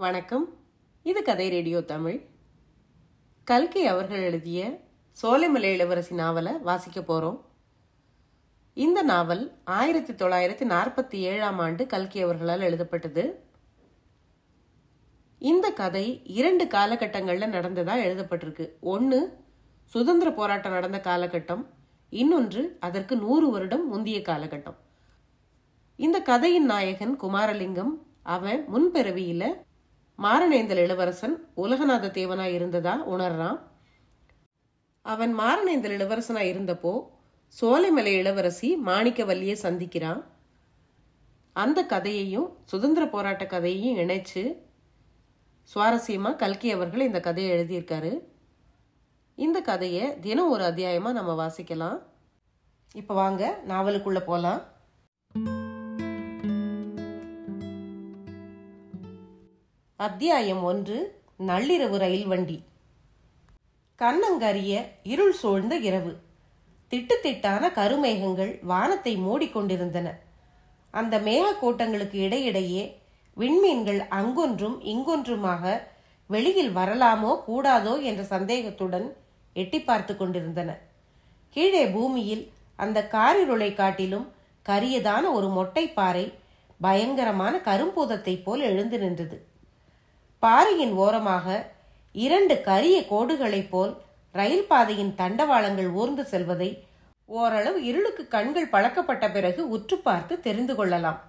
வணக்கம். இது கதை ரேடியோ தமிழ். கல்கி அவர்கள் எழுதிய சோலைமலை இளவரசி நாவலை வாசிக்க போகிறோம் இந்த நாவல் ஆயிரத்தி தொள்ளாயிரத்தி நாற்பத்தி ஏழாம் ஆண்டு கல்கி அவர்களால் எழுதப்பட்டது. இந்த கதை இரண்டு காலகட்டங்களில் நடந்ததா எழுதப்பட்டிருக்கு. ஒன்று சுதந்திர போராட்டம் நடந்த காலகட்டம். இன்னொன்று அதற்கு நூறு வருடம் முந்திய காலகட்டம். இந்த கதையின் நாயகன் குமாரலிங்கம். அவன் முன்பிறவியில மாரணேந்தல் இளவரசன் உலகநாத தேவனா இருந்ததா உணர்றான்? அவன் மாரணேந்தல் இளவரசனா இருந்தப்போ சோலைமலை இளவரசி மாணிக்கவல்லியை சந்திக்கிறான். அந்த கதையையும் சுதந்திர போராட்ட கதையையும் இணைச்சு சுவாரஸ்யமா கல்கி அவர்கள் இந்த கதையை எழுதியிருக்காரு. இந்த கதையை தினம் ஒரு அத்தியாயமா நம்ம வாசிக்கலாம். இப்போ வாங்க நாவலுக்குள்ள போலாம். அத்தியாயம் ஒன்று நள்ளிரவு ரயில் வண்டி. கண்ணங்கரிய இருள் சூழ்ந்த இரவு. திட்டு திட்டான கருமேகங்கள் வானத்தை மூடிக்கொண்டிருந்தன. அந்த மேகக்கூட்டங்களுக்கு இடையிடையே விண்மீன்கள் அங்கொன்றும் இங்கொன்றுமாக வெளியில் வரலாமோ கூடாதோ என்ற சந்தேகத்துடன் எட்டி பார்த்து கொண்டிருந்தன. கீழே பூமியில் அந்த காரிருளை காட்டிலும் கரியதான ஒரு மொட்டைப்பாறை பயங்கரமான கரும்பூதத்தைப் போல் எழுந்து நின்றது. பாறையின் ஓரமாக இரண்டு கரிய கோடுகளைப் போல் ரயில் பாதையின் தண்டவாளங்கள் ஊர்ந்து செல்வதை ஓரளவு இருளுக்கு கண்கள் பழக்கப்பட்ட பிறகு உற்று பார்த்து தெரிந்து கொள்ளலாம்.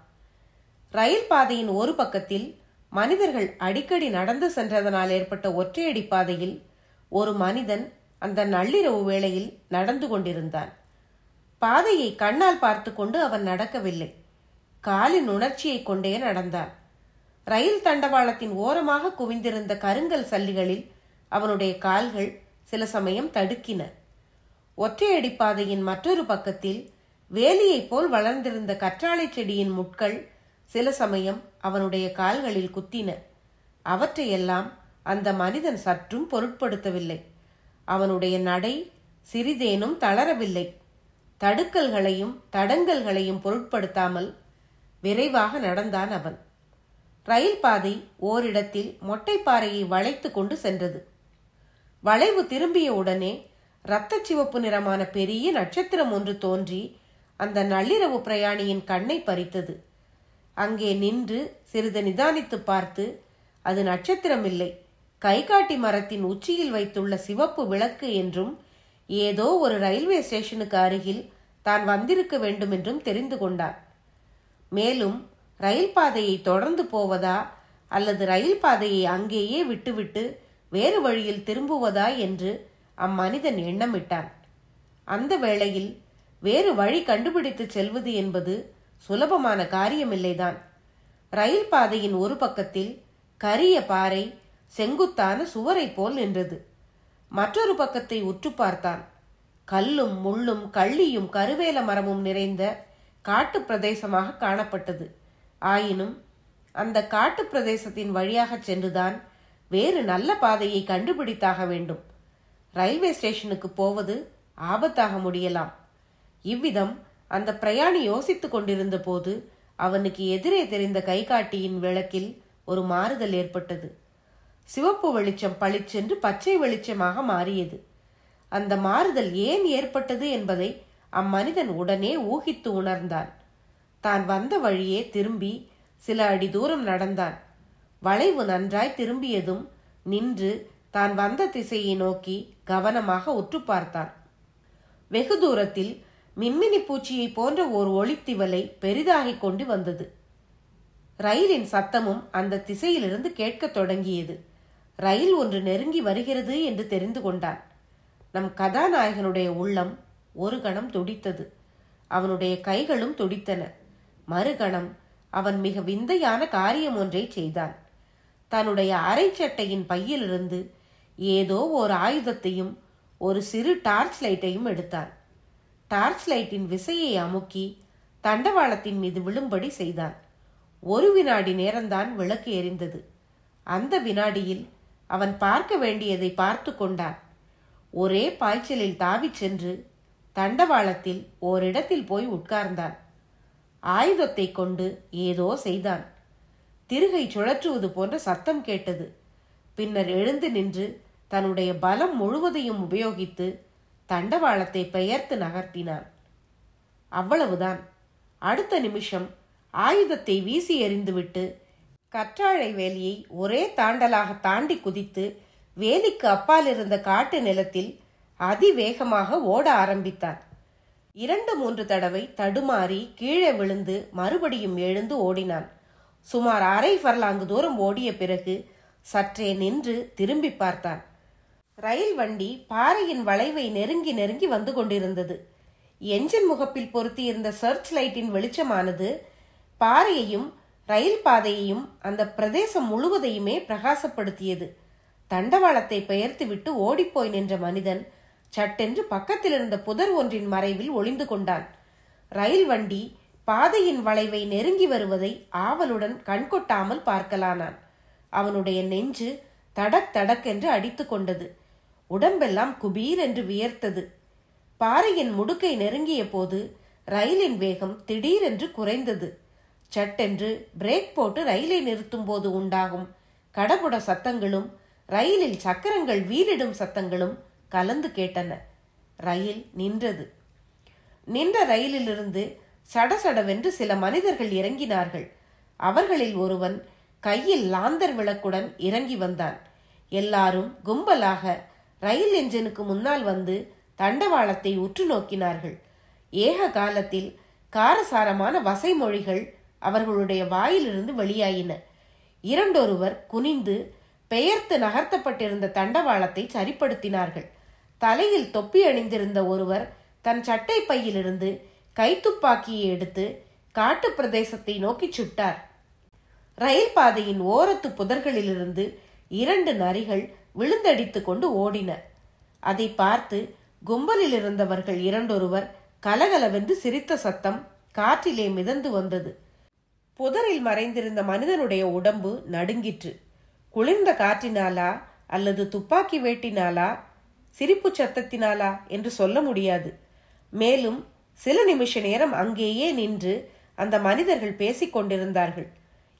ரயில் பாதையின் ஒரு பக்கத்தில் மனிதர்கள் அடிக்கடி நடந்து சென்றதனால் ஏற்பட்ட ஒற்றையடி பாதையில் ஒரு மனிதன் அந்த நள்ளிரவு வேளையில் நடந்து கொண்டிருந்தான். பாதையை கண்ணால் பார்த்து கொண்டு அவன் நடக்கவில்லை. காலின் உணர்ச்சியை கொண்டே நடந்தான். ரயில் தண்டவாளத்தின் ஓரமாக குவிந்திருந்த கருங்கல் சல்லிகளில் அவனுடைய கால்கள் சில சமயம் தடுக்கின. ஒற்றையடி பாதையின் மற்றொரு பக்கத்தில் வேலியைப் போல் வளர்ந்திருந்த கற்றாழை செடியின் முட்கள் சில சமயம் அவனுடைய கால்களில் குத்தின. அவற்றையெல்லாம் அந்த மனிதன் சற்றும் பொருட்படுத்தவில்லை. அவனுடைய நடை சிறிதேனும் தளரவில்லை. தடுக்கல்களையும் தடங்கல்களையும் பொருட்படுத்தாமல் விரைவாக நடந்தான் அவன். ரயில் பாதை ஓரிடத்தில் மொட்டைப்பாறையை வளைத்து கொண்டு சென்றது. வளைவு திரும்பிய உடனே இரத்த சிவப்பு நிறமான பெரிய நட்சத்திரம் ஒன்று தோன்றி அந்த நள்ளிரவு பிரயாணியின் கண்ணை பறித்தது. அங்கே நின்று சிறிது நிதானித்து பார்த்து அது நட்சத்திரம் இல்லை. கைகாட்டி மரத்தின் உச்சியில் வைத்துள்ள சிவப்பு விளக்கு என்றும் ஏதோ ஒரு ரயில்வே ஸ்டேஷனுக்கு அருகில் தான் வந்திருக்க வேண்டும் என்றும் தெரிந்து கொண்டான். மேலும் ரயில் பாதையை தொடர்ந்து போவதா அல்லது ரயில் பாதையை அங்கேயே விட்டுவிட்டு வேறு வழியில் திரும்புவதா என்று அம்மனிதன் எண்ணமிட்டான். அந்த வேளையில் வேறு வழி கண்டுபிடித்து செல்வது என்பது சுலபமான காரியமில்லைதான். ரயில் பாதையின் ஒரு பக்கத்தில் கரிய பாறை செங்குத்தான சுவரை போல் நின்றது. மற்றொரு பக்கத்தை உற்று பார்த்தான். கல்லும் முள்ளும் கள்ளியும் கருவேல மரமும் நிறைந்த காட்டு பிரதேசமாக காணப்பட்டது. ஆயினும் அந்த காட்டு பிரதேசத்தின் வழியாக சென்றுதான் வேறு நல்ல பாதையை கண்டுபிடித்தாக வேண்டும். ரயில்வே ஸ்டேஷனுக்கு போவது ஆபத்தாக முடியலாம். இவ்விதம் அந்த பிரயாணி யோசித்துக் கொண்டிருந்த போது அவனுக்கு எதிரே தெரிந்த கைகாட்டியின் விளக்கில் ஒரு மாறுதல் ஏற்பட்டது. சிவப்பு வெளிச்சம் பளிச்சென்று பச்சை வெளிச்சமாக மாறியது. அந்த மாறுதல் ஏன் ஏற்பட்டது என்பதை அம்மனிதன் உடனே ஊகித்து உணர்ந்தான். தான் வந்த வழியே திரும்பி சில அடி தூரம் நடந்தான். வளைவு நன்றாய் திரும்பியதும் நின்று தான் வந்த திசையை நோக்கி கவனமாக உற்று பார்த்தான். வெகு தூரத்தில் மின்மினி பூச்சியை போன்ற ஓர் ஒளித்திவலை பெரிதாகிக் கொண்டு வந்தது. ரயிலின் சத்தமும் அந்த திசையிலிருந்து கேட்கத் தொடங்கியது. ரயில் ஒன்று நெருங்கி வருகிறது என்று தெரிந்து கொண்டான். நம் கதாநாயகனுடைய உள்ளம் ஒரு கணம் துடித்தது. அவனுடைய கைகளும் துடித்தன. மறுகணம். அவன் மிக விந்தையான காரியம் ஒன்றை செய்தான். தன்னுடைய அரை சட்டையின் பையிலிருந்து ஏதோ ஒரு ஆயுதத்தையும் ஒரு சிறு டார்ச் லைட்டையும் எடுத்தான். டார்ச் லைட்டின் விசையை அமுக்கி தண்டவாளத்தின் மீது விழும்படி செய்தான். ஒரு வினாடி நேரம்தான் விளக்கு எரிந்தது. அந்த வினாடியில் அவன் பார்க்க வேண்டியதை பார்த்து கொண்டான். ஒரே பாய்ச்சலில் தாவிச் சென்று தண்டவாளத்தில் ஓரிடத்தில் போய் உட்கார்ந்தான். ஆயுதத்தை கொண்டு ஏதோ செய்தான். திருகை சுழற்றுவது போன்ற சத்தம் கேட்டது. பின்னர் எழுந்து நின்று தன்னுடைய பலம் முழுவதையும் உபயோகித்து தண்டவாளத்தை பெயர்த்து நகர்த்தினான். அவ்வளவுதான். அடுத்த நிமிஷம் ஆயுதத்தை வீசி எறிந்துவிட்டு கற்றாழை வேலியை ஒரே தாண்டலாக தாண்டி குதித்து வேலிக்கு அப்பால் இருந்த காட்டு நிலத்தில் அதிவேகமாக ஓட ஆரம்பித்தான். இரண்டு மூன்று தடவை தடுமாறி கீழே விழுந்து மறுபடியும் எழுந்து ஓடினான். சுமார் அரை ஃபர்லாங்கு தூரம் ஓடிய பிறகு சற்றே நின்று திரும்பி பார்த்தான். ரயில் வண்டி பாறையின் வளைவை நெருங்கி நெருங்கி வந்து கொண்டிருந்தது. என்ஜின் முகப்பில் பொருத்தியிருந்த சர்ச் லைட்டின் வெளிச்சமானது பாறையையும் ரயில் பாதையையும் அந்த பிரதேசம் முழுவதையுமே பிரகாசப்படுத்தியது. தண்டவாளத்தை பெயர்த்துவிட்டு ஓடிப்போய் நின்ற மனிதன் சட்டென்று பக்கத்தில் இருந்த புதர் ஒன்றின் மறைவில் ஒளிந்து கொண்டான். ரயில் வண்டி பாதையின் வளைவை நெருங்கி வருவதை ஆவலுடன் கண்கொட்டாமல் பார்க்கலானான். அவனுடைய நெஞ்சு தடக் தடக்கென்று அடித்து கொண்டது. உடம்பெல்லாம் குபீர் என்று வியர்த்தது. பாறையின் முடுக்கை நெருங்கிய போது ரயிலின் வேகம் திடீரென்று குறைந்தது. சட்டென்று பிரேக் போட்டு ரயிலை நிறுத்தும் போது உண்டாகும். கடபுட சத்தங்களும் ரயிலில் சக்கரங்கள் வீலிடும் சத்தங்களும் கலந்து கேட்டன. ரயில் நின்றது. நின்ற ரயிலிலிருந்து சடசடவென்று சில மனிதர்கள் இறங்கினார்கள். அவர்களில் ஒருவன் கையில் லாந்தர் விளக்குடன் இறங்கி வந்தான். எல்லாரும் கும்பலாக ரயில் என்ஜினுக்கு முன்னால் வந்து தண்டவாளத்தை உற்று நோக்கினார்கள். ஏக காலத்தில் காரசாரமான வசை மொழிகள் அவர்களுடைய வாயிலிருந்து வெளியாயின. இரண்டொருவர் குனிந்து பெயர்த்து நகர்த்தப்பட்டிருந்த தண்டவாளத்தை சரிப்படுத்தினார்கள். தலையில் தொப்பி அணிந்திருந்த ஒருவர் தன் சட்டை பையிலிருந்து கைத்துப்பாக்கியை எடுத்து காட்டு பிரதேசத்தை நோக்கி சுட்டார். ரயில் பாதையின் ஓரத்து புதர்களிலிருந்து இரண்டு நரிகள் விழுந்தடித்து கொண்டு ஓடின. அதை பார்த்து கும்பலில் இருந்தவர்கள் இரண்டொருவர் கலகலவென்று சிரித்த சத்தம் காற்றிலே மிதந்து வந்தது. புதரில் மறைந்திருந்த மனிதனுடைய உடம்பு நடுங்கிற்று. குளிர்ந்த காற்றினாலா அல்லது துப்பாக்கி வேட்டினாலா சிரிப்பு சத்தத்தினாலா என்று சொல்ல முடியாது. மேலும் சில நிமிஷ நேரம் அங்கேயே நின்று அந்த மனிதர்கள் பேசிக் கொண்டிருந்தார்கள்.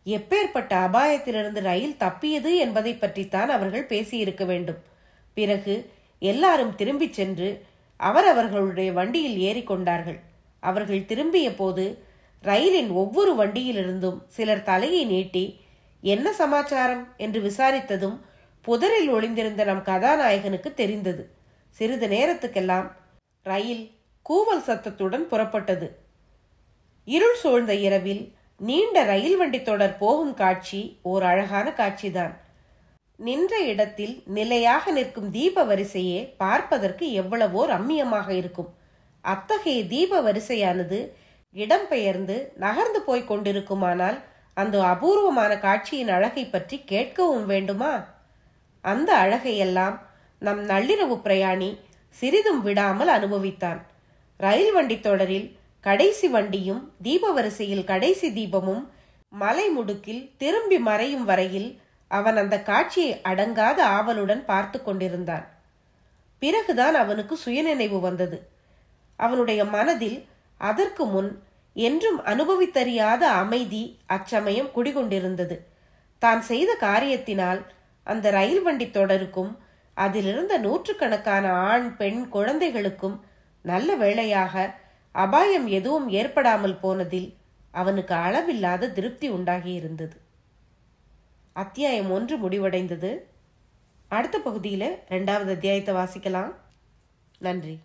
எப்பேற்பட்ட அபாயத்திலிருந்து ரயில் தப்பியது என்பதை பற்றித்தான் அவர்கள் பேசியிருக்க வேண்டும். பிறகு எல்லாரும் திரும்பிச் சென்று அவரவர்களுடைய வண்டியில் ஏறிக்கொண்டார்கள் அவர்கள் திரும்பிய போது ரயிலின் ஒவ்வொரு வண்டியிலிருந்தும் சிலர் தலையை நீட்டி என்ன சமாச்சாரம்? என்று விசாரித்ததும் புதரில் ஒளிந்திருந்த நம் கதாநாயகனுக்கு தெரிந்தது. சிறிது நேரத்துக்கெல்லாம் ரயில் கூவல் சத்தத்துடன் புறப்பட்டது. இருள் சூழ்ந்த இரவில் நீண்ட ரயில் வண்டி தொடர் போகும் காட்சி ஓர் அழகான காட்சிதான். நின்ற இடத்தில் நிலையாக நிற்கும் தீப வரிசையே பார்ப்பதற்கு எவ்வளவோ ரம்மியமாக இருக்கும். அத்தகைய தீப வரிசையானது இடம்பெயர்ந்து நகர்ந்து போய்க் கொண்டிருக்குமானால் அந்த அபூர்வமான காட்சியின் அழகை பற்றி கேட்கவும் வேண்டுமா? அந்த அழகையெல்லாம் நம் நள்ளிரவு பிரயாணி சிறிதும் விடாமல் அனுபவித்தான். ரயில் வண்டி தொடரில் கடைசி வண்டியும் தீப வரிசையில் கடைசி தீபமும் மலை முடுக்கில் திரும்பி மறையும் வரையில் அவன் அந்த காட்சியை அடங்காத ஆவலுடன் பார்த்து கொண்டிருந்தான். பிறகுதான் அவனுக்கு சுயநினைவு வந்தது. அவனுடைய மனதில் அதற்கு முன் என்றும் அனுபவித்தறியாத அமைதி அச்சமயம் குடிகொண்டிருந்தது. தான் செய்த காரியத்தினால் அந்த ரயில் வண்டி தொடருக்கும். அதிலிருந்த நூற்றுக்கணக்கான ஆண் பெண் குழந்தைகளுக்கும் நல்ல வேளையாக அபாயம் எதுவும் ஏற்படாமல் போனதில் அவனுக்கு அளவில்லாத திருப்தி உண்டாகியிருந்தது அத்தியாயம் ஒன்று முடிவடைந்தது. அடுத்த பகுதியில் ரெண்டாவது அத்தியாயத்தை வாசிக்கலாம். நன்றி.